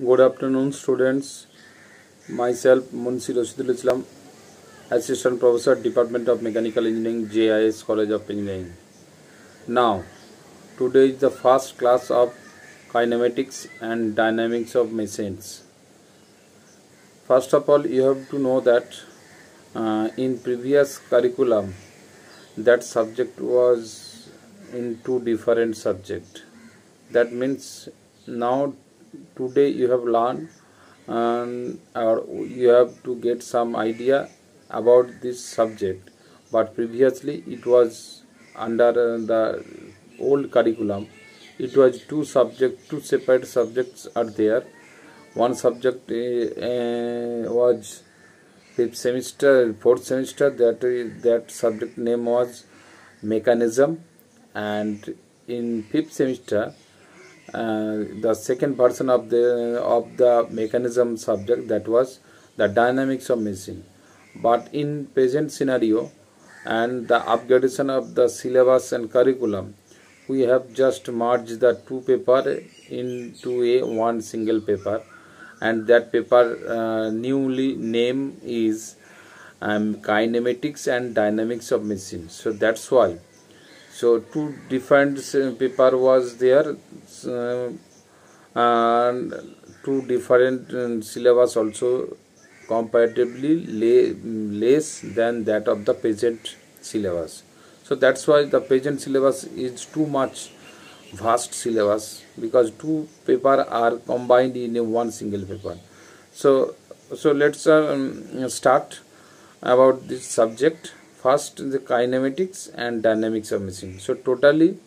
Good afternoon, students. Myself, Munshi Rasidul Islam, Assistant Professor, Department of Mechanical Engineering, JIS College of Engineering. Now, today is the first class of kinematics and dynamics of machines. First of all, you have to know that uh, in previous curriculum, that subject was in two different subject. That means now today you have learned and or you have to get some idea about this subject. But previously it was under uh, the old curriculum. It was two subject two separate subjects are there. One subject uh, uh, was fifth semester fourth semester that uh, that subject name was mechanism. And in fifth semester the second version of the of the mechanism subject that was the dynamics of machine. But in present scenario and the upgradation of the syllabus and curriculum we have just merged the two paper into a one single paper. And that paper uh, newly name is um, kinematics and dynamics of machine. So that's why so two different paper was there uh, and two different uh, syllabus also comparatively less than that of the present syllabus. So that's why the present syllabus is too much vast syllabus because two paper are combined in one single paper. So so let's um, start about this subject first the kinematics and dynamics of machine. So totally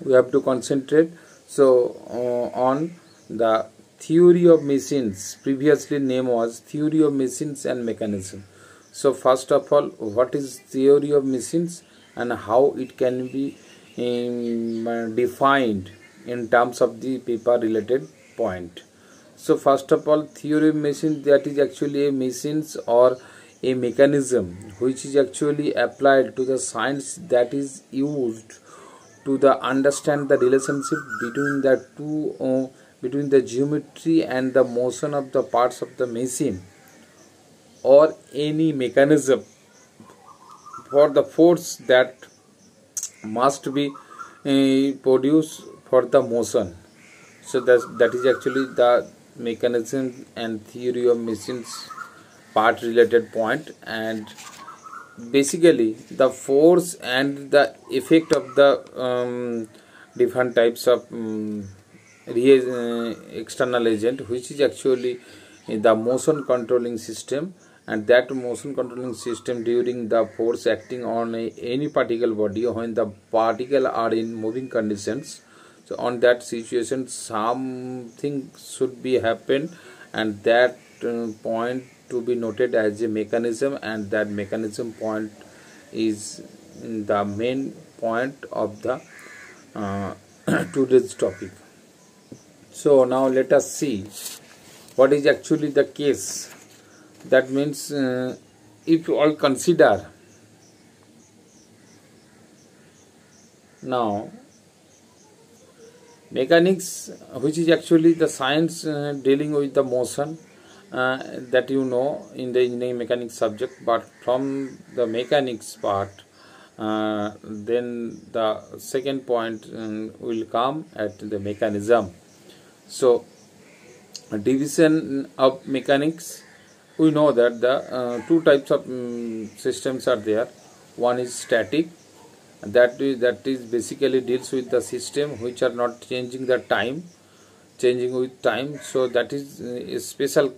we have to concentrate so uh, on the theory of machines. Previously name was theory of machines and mechanism. So first of all what is theory of machines and how it can be um, defined in terms of the paper related point? So first of all theory of machines that is actually a machines or a mechanism which is actually applied to the science that is used to the understand the relationship between the two uh, between the geometry and the motion of the parts of the machine or any mechanism for the force that must be uh, produced for the motion. So that that is actually the mechanism and theory of machines part related point and basically the force and the effect of the um, different types of um, uh, external agent which is actually in the motion controlling system and that motion controlling system during the force acting on a, any particle body when the particle are in moving conditions. So on that situation something should be happen and that uh, point to be noted as a mechanism and that mechanism point is the main point of the uh, today's topic. So now let us see what is actually the case. That means uh, if you all consider now mechanics which is actually the science uh, dealing with the motion uh, that you know in the engineering mechanics subject but from the mechanics part uh, then the second point um, will come at the mechanism. So division of mechanics we know that the uh, two types of um, systems are there. One is static that is that is basically deals with the system which are not changing the time changing with time. So that is a special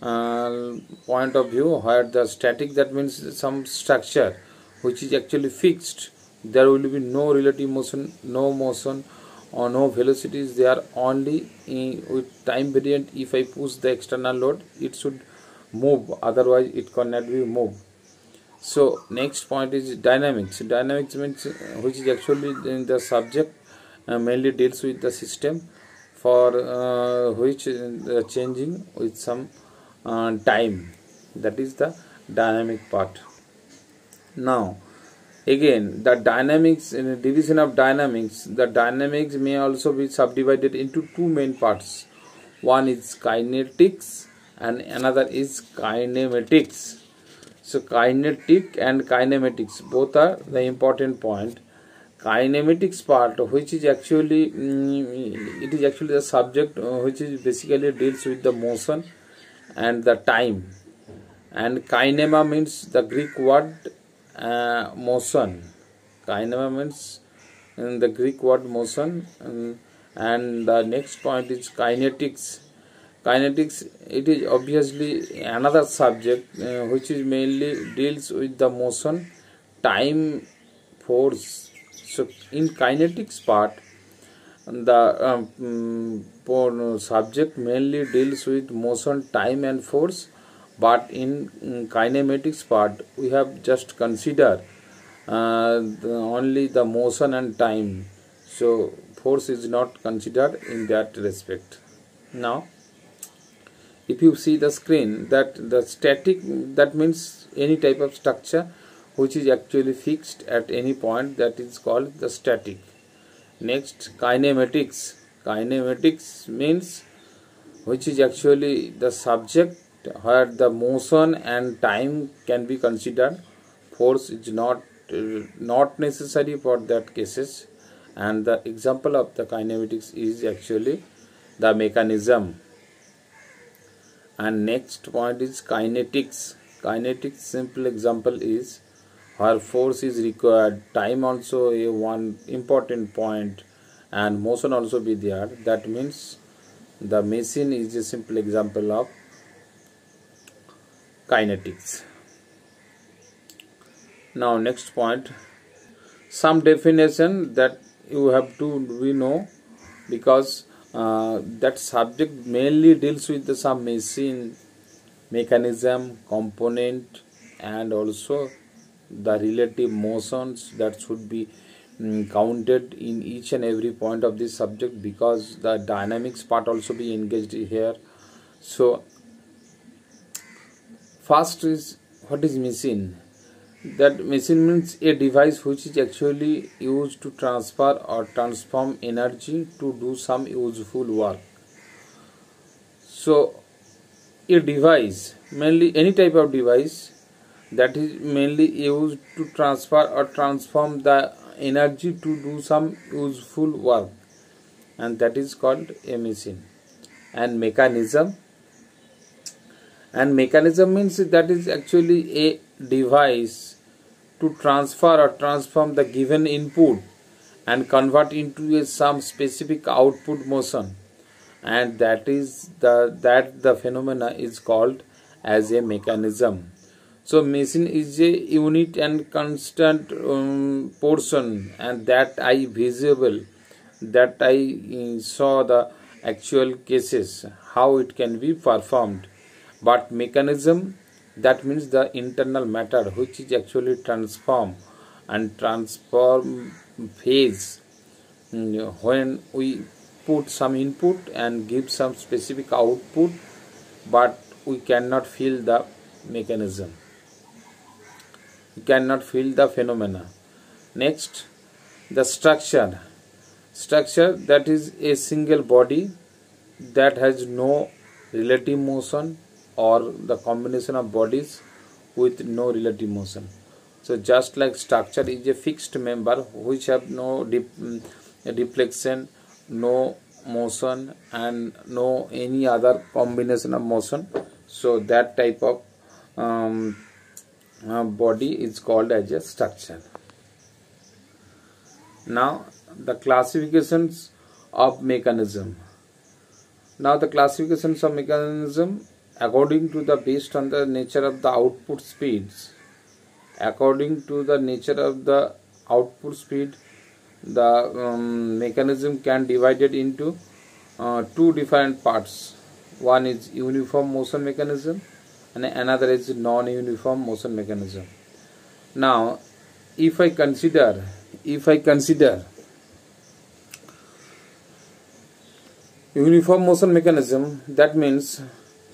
uh, point of view where the static that means some structure which is actually fixed there will be no relative motion no motion or no velocities. They are only in, with time variant if i push the external load it should move. Otherwise it cannot be moved. So next point is dynamics. Dynamics means which is actually the subject uh, mainly deals with the system for uh, which uh, changing with some uh, time. That is the dynamic part. Now again the dynamics in division of dynamics the dynamics may also be subdivided into two main parts. One is kinetics and another is kinematics. So kinetic and kinematics both are the important point kinematics part which is actually mm, it is actually the subject uh, which is basically deals with the motion and the time. And kinema means the greek word uh, motion. Kinema means in the greek word motion and, and the next point is kinetics. Kinetics it is obviously another subject uh, which is mainly deals with the motion time force so in kinetics part, the um, subject mainly deals with motion, time and force. But in, in kinematics part, we have just consider uh, the, only the motion and time. So force is not considered in that respect. Now, if you see the screen, that the static that means any type of structure which is actually fixed at any point that is called the static. Next kinematics. Kinematics means which is actually the subject where the motion and time can be considered. Force is not uh, not necessary for that cases and the example of the kinematics is actually the mechanism and next point is kinetics kinetics simple example is where force is required time also a one important point and motion also be there. That means the machine is a simple example of kinetics. Now next point. Some definition that you have to we know because uh, that subject mainly deals with the some machine mechanism component and also the relative motions that should be um, counted in each and every point of this subject because the dynamics part also be engaged here. So first is what is machine? That machine means a device which is actually used to transfer or transform energy to do some useful work. So a device mainly any type of device that is mainly used to transfer or transform the energy to do some useful work and that is called a machine. And mechanism. And mechanism means that is actually a device to transfer or transform the given input and convert into a some specific output motion. And that is the that the phenomena is called as a mechanism so machine is a unit and constant um, portion and that i visible that i uh, saw the actual cases how it can be performed. But mechanism that means the internal matter which is actually transform and transform phase. Mm, when we put some input and give some specific output but we cannot feel the mechanism cannot feel the phenomena. Next, the structure. Structure that is a single body that has no relative motion or the combination of bodies with no relative motion. So just like structure is a fixed member which have no mm, deflection, no motion and no any other combination of motion. So that type of um, body is called as a structure. Now the classifications of mechanism. Now the classifications of mechanism according to the based on the nature of the output speeds. According to the nature of the output speed, the um, mechanism can divided into uh, two different parts. One is uniform motion mechanism and another is non-uniform motion mechanism. Now, if I consider, if I consider uniform motion mechanism, that means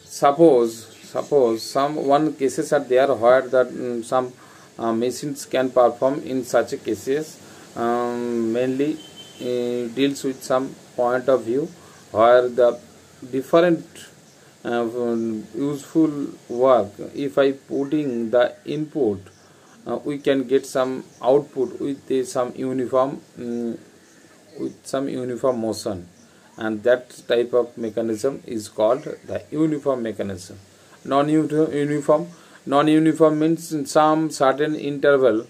suppose suppose some one cases are there where that um, some uh, machines can perform in such cases um, mainly uh, deals with some point of view where the different uh, useful work. If i putting the input uh, we can get some output with uh, some uniform um, with some uniform motion. And that type of mechanism is called the uniform mechanism. Non-uniform non-uniform means in some certain interval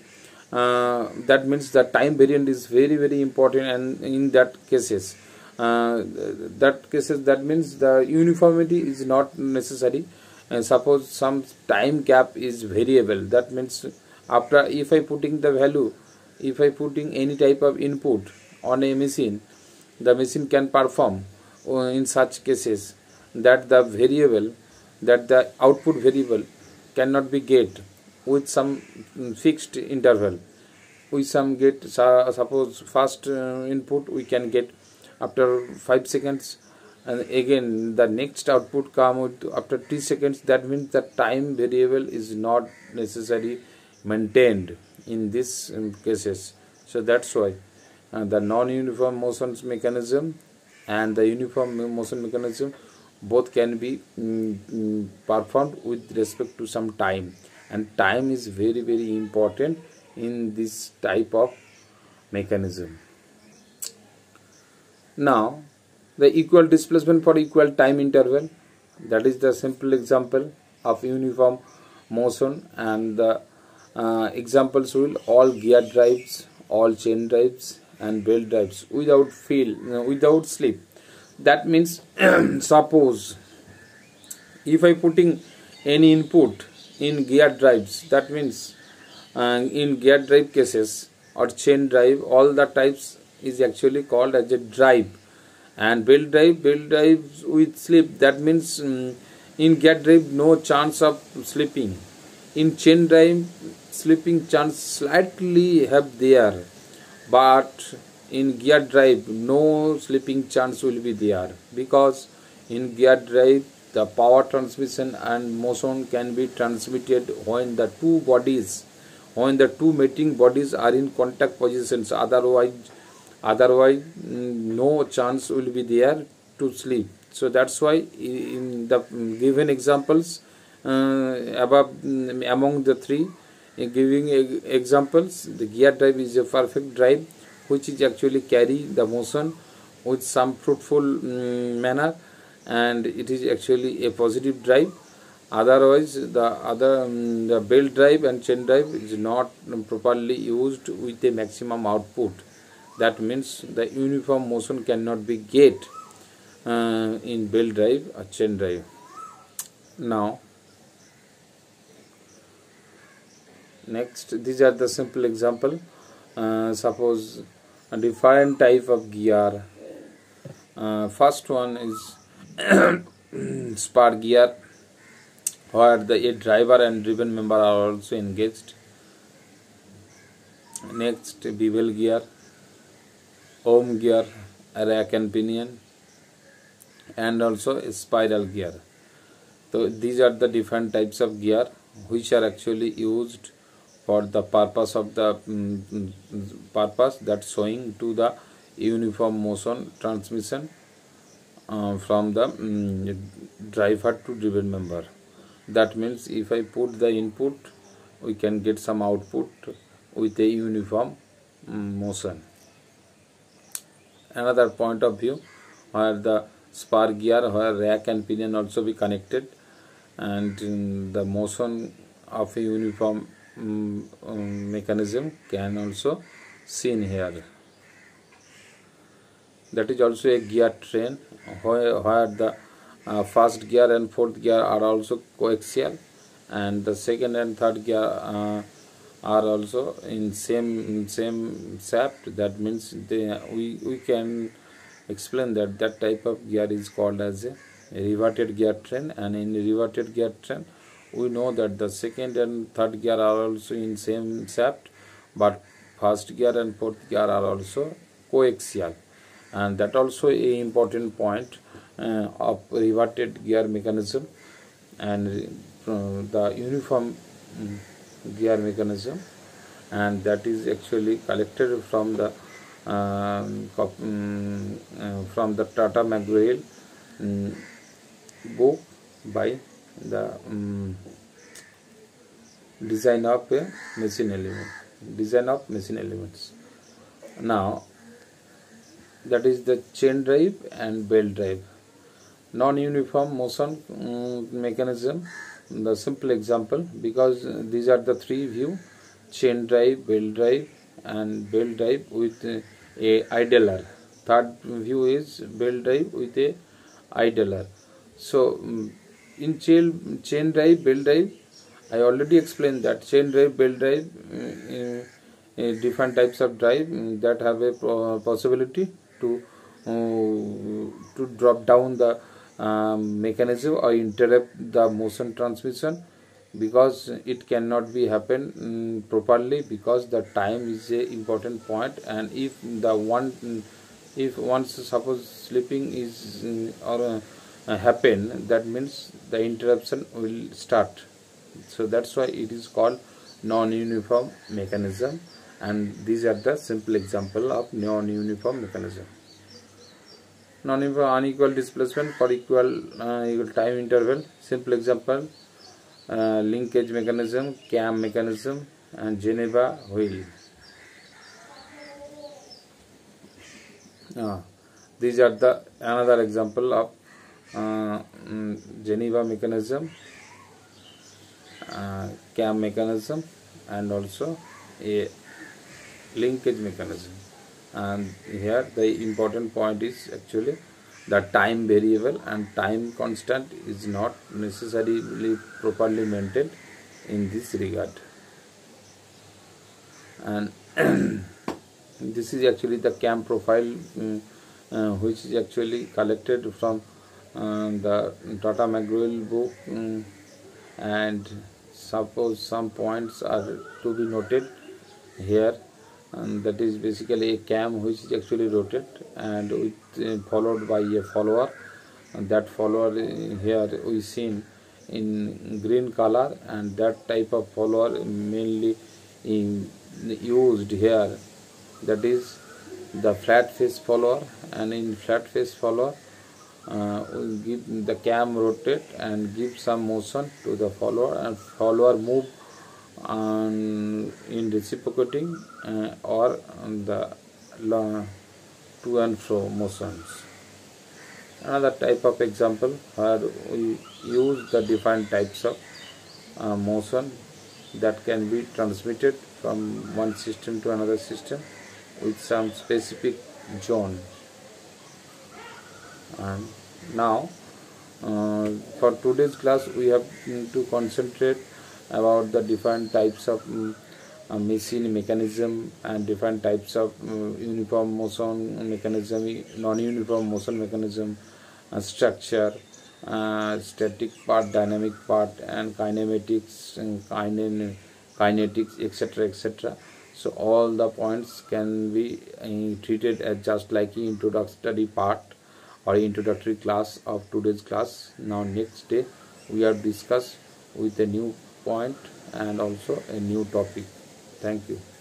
uh, that means the time variant is very very important and in that cases that cases that means the uniformity is not necessary. And suppose some time gap is variable. That means after if i putting the value if i putting any type of input on a machine the machine can perform uh, in such cases that the variable that the output variable cannot be get with some fixed interval. We some get suppose first uh, input we can get after 5 seconds and again the next output come with after 3 seconds that means the time variable is not necessary maintained in these um, cases. So that's why uh, the non-uniform motions mechanism and the uniform motion mechanism both can be um, performed with respect to some time. And time is very very important in this type of mechanism now the equal displacement for equal time interval that is the simple example of uniform motion and the uh, examples will all gear drives all chain drives and belt drives without feel uh, without slip. That means suppose if i putting any input in gear drives that means uh, in gear drive cases or chain drive all the types is actually called as a drive. And belt drive belt drive with slip that means um, in gear drive no chance of slipping. In chain drive slipping chance slightly have there. But in gear drive no slipping chance will be there. Because in gear drive the power transmission and motion can be transmitted when the two bodies when the two mating bodies are in contact positions. Otherwise otherwise mm, no chance will be there to sleep. So that's why in the given examples uh, above mm, among the three giving examples the gear drive is a perfect drive which is actually carry the motion with some fruitful um, manner and it is actually a positive drive. Otherwise the other um, the belt drive and chain drive is not properly used with a maximum output that means the uniform motion cannot be get uh, in belt drive or chain drive. Now next these are the simple example. Uh, suppose a different type of gear. Uh, first one is spur gear where the driver and driven member are also engaged. Next bevel gear worm gear rack and pinion and also spiral gear. So these are the different types of gear which are actually used for the purpose of the um, purpose that showing to the uniform motion transmission uh, from the um, driver to driven member. That means if i put the input we can get some output with a uniform um, motion another point of view where the spur gear where rack and pinion also be connected. And the motion of a uniform um, um, mechanism can also seen here. That is also a gear train where, where the uh, first gear and fourth gear are also coaxial and the second and third gear uh, are also in same same shaft. That means they we we can explain that that type of gear is called as a reverted gear train. And in reverted gear train we know that the second and third gear are also in same shaft but first gear and fourth gear are also coaxial. And that also a important point uh, of reverted gear mechanism. And uh, the uniform um, gear mechanism and that is actually collected from the um, um, uh, from the Tata McGraw-Hill mm, book by the um, design of a machine element design of machine elements now that is the chain drive and belt drive. Non-uniform motion um, mechanism the simple example because these are the three view chain drive belt drive and belt drive with a idler. Third view is belt drive with a idler. So um, in chain, chain drive belt drive I already explained that chain drive belt drive uh, uh, different types of drive um, that have a possibility to uh, to drop down the um, mechanism or interrupt the motion transmission because it cannot be happen um, properly because the time is a important point and if the one if once suppose sleeping is um, or uh, happen that means the interruption will start. So that's why it is called non-uniform mechanism and these are the simple example of non-uniform mechanism non-uniform unequal displacement for equal, uh, equal time interval simple example uh, linkage mechanism cam mechanism and geneva wheel uh, these are the another example of uh, um, geneva mechanism uh, cam mechanism and also a linkage mechanism and here the important point is actually the time variable and time constant is not necessarily properly maintained in this regard. And this is actually the cam profile um, uh, which is actually collected from uh, the Tata McGraw book um, and suppose some points are to be noted here and that is basically a cam which is actually rotated and with uh, followed by a follower. And that follower here we seen in green color and that type of follower mainly in, used here. That is the flat face follower and in flat face follower uh, give the cam rotate and give some motion to the follower and follower move on in reciprocating uh, or the to and fro motions. Another type of example where we use the different types of uh, motion that can be transmitted from one system to another system with some specific zone. And now uh, for today's class we have to concentrate about the different types of um, machine mechanism and different types of uh, uniform motion mechanism, non-uniform motion mechanism, uh, structure, uh, static part, dynamic part, and kinematics, and kine kinetics, etc., etc. So all the points can be uh, treated as just like introductory part or introductory class of today's class. Now next day we have discussed with a new point and also a new topic. Thank you